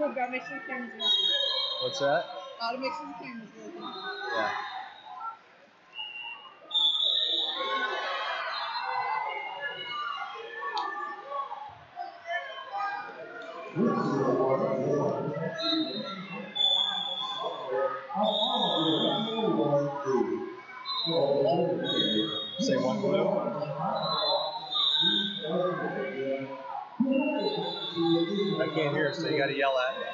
Cool, gotta make sure the camera's working. What's that? Gotta make sure the camera's working. Yeah. Say one blue. I can't hear, so you got to yell at me.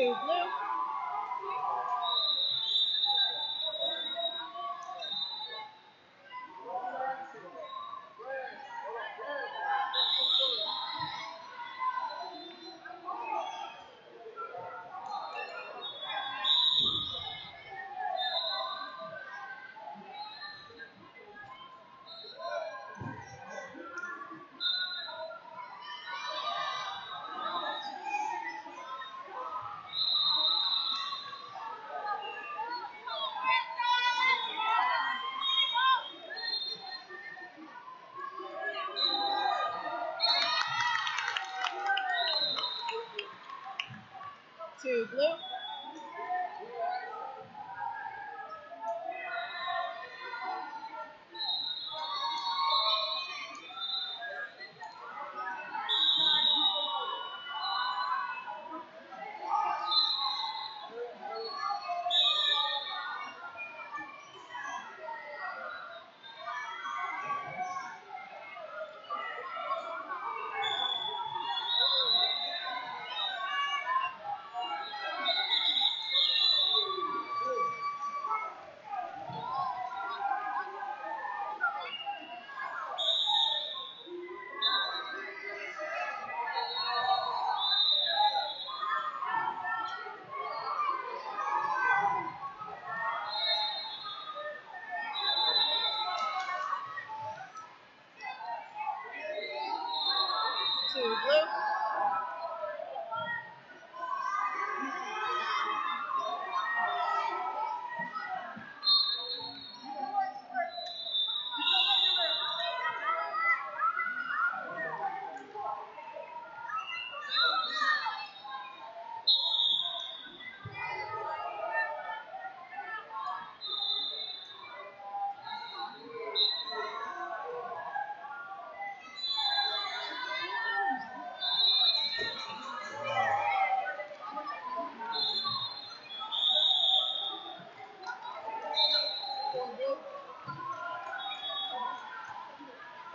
Two blue. Two blue.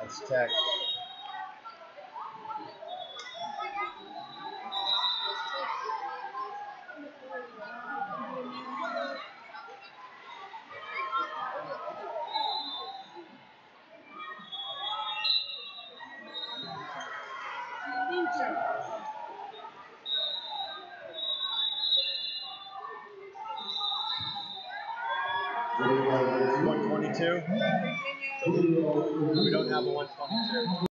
That's tech. Thank you. 122. So we don't have a 122.